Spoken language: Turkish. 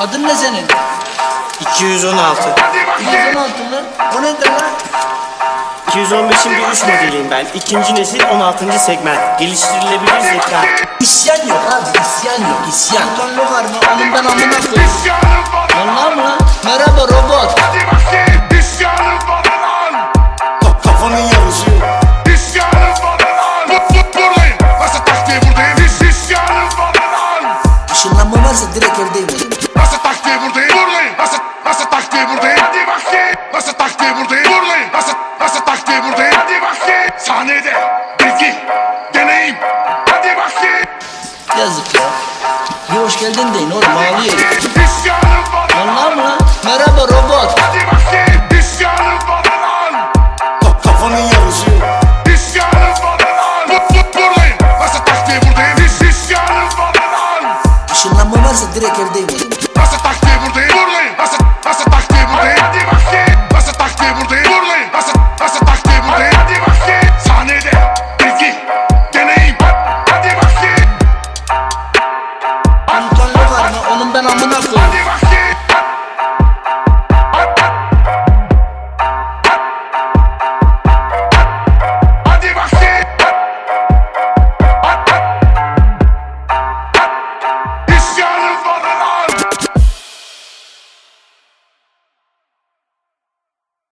Adın ne senin? 216. 216 lan. O nedir lan? 215'in bir üst modeliyim ben. İkinci nesil 16. segment. Geliştirilebilir zeka. İsyan yok abi isyan yok isyan. Lan lokar mı? Alından amına koy. Vallahi mı lan? Merhaba robot. Buradayım? Hadi bakayım. Nasıl taktiği buradayım? Buradayım. Nasıl nasıl taktiği buradayım? Hadi bakayım. Sahnede bilgi, deneyim. Hadi bakayım. Yazık ya. Bir hoş geldin deyin oğlum ağlıyor. İsyanım bana lan. Vallahi mı lan? Merhaba robot. Hadi bakayım. İsyanım bana lan. Kafanın yarısı. İsyanım bana lan. Bu, bu, buradayım. Nasıl taktiği buradayım? İs, isyanım bana lan. Işınlanma varsa direkt evdeyim o zaman. Nasıl taktiği I'm